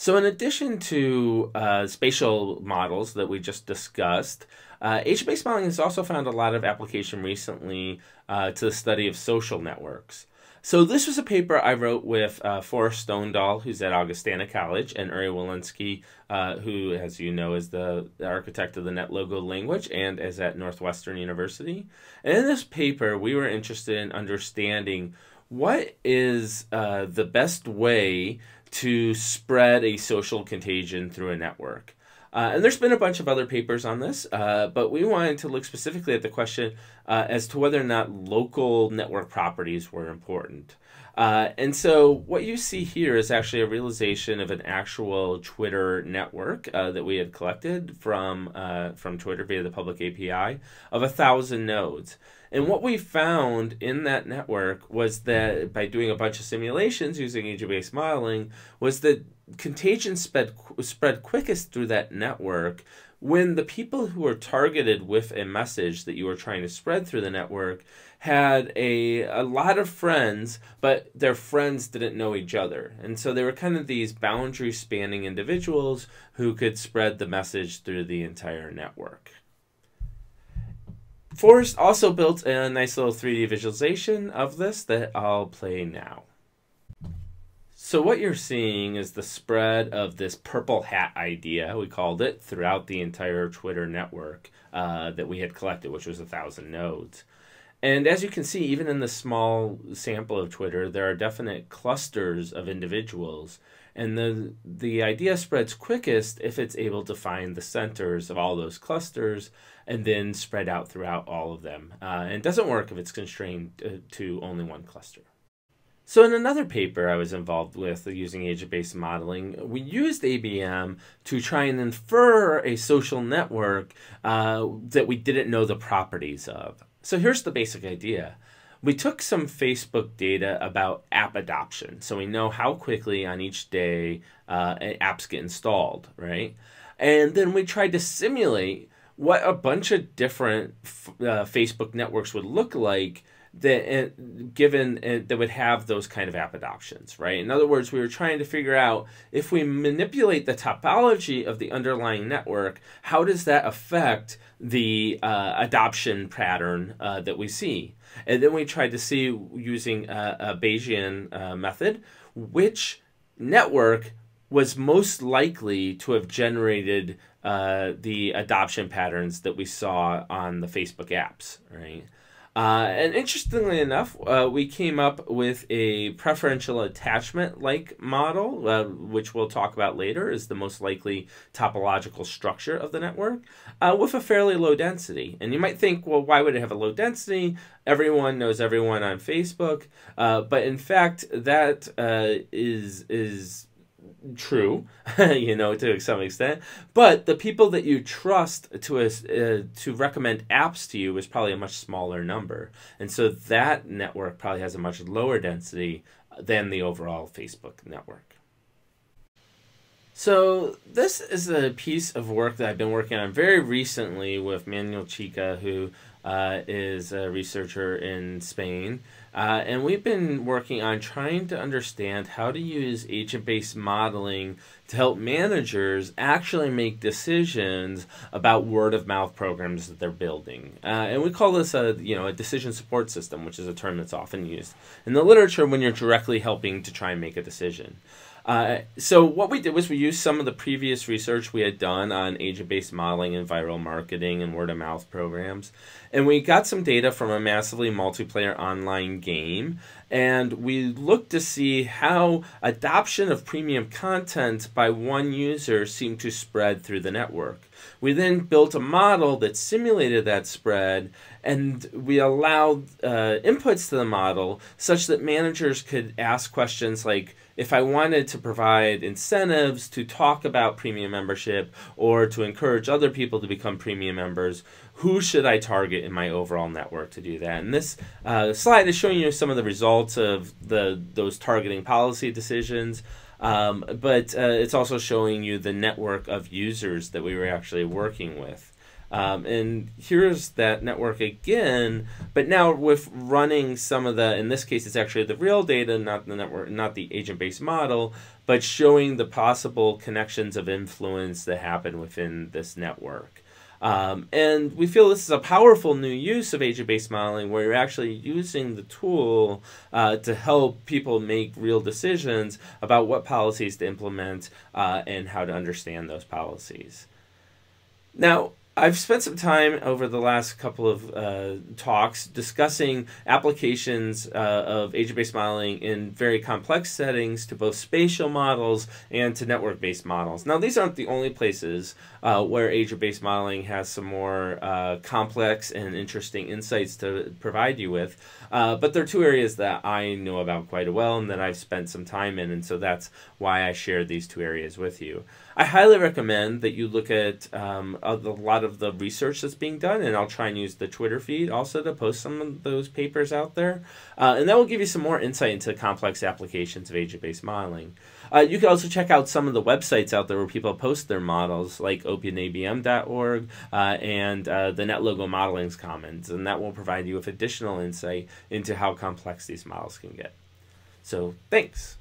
So, in addition to uh, spatial models that we just discussed, uh, agent-based modeling has also found a lot of application recently uh, to the study of social networks. So this was a paper I wrote with uh, Forrest Stonedahl, who's at Augustana College, and Uri Wilensky, uh, who, as you know, is the, the architect of the NetLogo language and is at Northwestern University. And in this paper, we were interested in understanding what is uh, the best way to spread a social contagion through a network. Uh, and there's been a bunch of other papers on this, uh, but we wanted to look specifically at the question uh, as to whether or not local network properties were important. Uh, and so what you see here is actually a realization of an actual Twitter network uh, that we had collected from uh, from Twitter via the public API of a thousand nodes. And what we found in that network was that by doing a bunch of simulations using agent-based modeling was that contagion spread spread quickest through that network when the people who were targeted with a message that you were trying to spread through the network had a, a lot of friends, but their friends didn't know each other. And so they were kind of these boundary spanning individuals who could spread the message through the entire network. Forrest also built a nice little 3D visualization of this that I'll play now. So what you're seeing is the spread of this purple hat idea, we called it, throughout the entire Twitter network uh, that we had collected, which was a thousand nodes. And as you can see, even in the small sample of Twitter, there are definite clusters of individuals. And the, the idea spreads quickest if it's able to find the centers of all those clusters and then spread out throughout all of them. Uh, and it doesn't work if it's constrained uh, to only one cluster. So in another paper I was involved with using agent-based modeling, we used ABM to try and infer a social network uh, that we didn't know the properties of. So here's the basic idea. We took some Facebook data about app adoption, so we know how quickly on each day uh, apps get installed, right? And then we tried to simulate what a bunch of different uh, Facebook networks would look like that uh, given uh, that would have those kind of app adoptions, right? In other words, we were trying to figure out if we manipulate the topology of the underlying network, how does that affect the uh, adoption pattern uh, that we see? And then we tried to see using a, a Bayesian uh, method which network was most likely to have generated uh, the adoption patterns that we saw on the Facebook apps, right? Uh, and interestingly enough, uh, we came up with a preferential attachment like model, uh, which we'll talk about later, is the most likely topological structure of the network, uh, with a fairly low density. And you might think, well, why would it have a low density? Everyone knows everyone on Facebook. Uh, but in fact, that uh, is is true, you know, to some extent. But the people that you trust to uh, to recommend apps to you is probably a much smaller number, and so that network probably has a much lower density than the overall Facebook network. So this is a piece of work that I've been working on very recently with Manuel Chica, who uh, is a researcher in Spain. Uh, and we've been working on trying to understand how to use agent-based modeling to help managers actually make decisions about word-of-mouth programs that they're building. Uh, and we call this a you know a decision support system, which is a term that's often used in the literature when you're directly helping to try and make a decision. Uh, so what we did was we used some of the previous research we had done on agent-based modeling and viral marketing and word-of-mouth programs, and we got some data from a massively multiplayer online game, and we looked to see how adoption of premium content by one user seemed to spread through the network. We then built a model that simulated that spread, and we allowed uh, inputs to the model such that managers could ask questions like, if I wanted to provide incentives to talk about premium membership or to encourage other people to become premium members, who should I target in my overall network to do that? And this uh, slide is showing you some of the results of the those targeting policy decisions. Um, but uh, it's also showing you the network of users that we were actually working with. Um, and here's that network again, but now with running some of the, in this case, it's actually the real data, not the network, not the agent-based model, but showing the possible connections of influence that happen within this network. Um, and we feel this is a powerful new use of agent-based modeling where you're actually using the tool uh, to help people make real decisions about what policies to implement uh, and how to understand those policies. Now, I've spent some time over the last couple of uh, talks discussing applications uh, of agent-based modeling in very complex settings to both spatial models and to network-based models. Now, these aren't the only places uh, where agent-based modeling has some more uh, complex and interesting insights to provide you with, uh, but there are two areas that I know about quite well and that I've spent some time in, and so that's why I shared these two areas with you. I highly recommend that you look at um, a lot of the research that's being done, and I'll try and use the Twitter feed also to post some of those papers out there. Uh, and that will give you some more insight into complex applications of agent-based modeling. Uh, you can also check out some of the websites out there where people post their models, like openabm.org uh, and uh, the NetLogo Modelings Commons, and that will provide you with additional insight into how complex these models can get. So, thanks.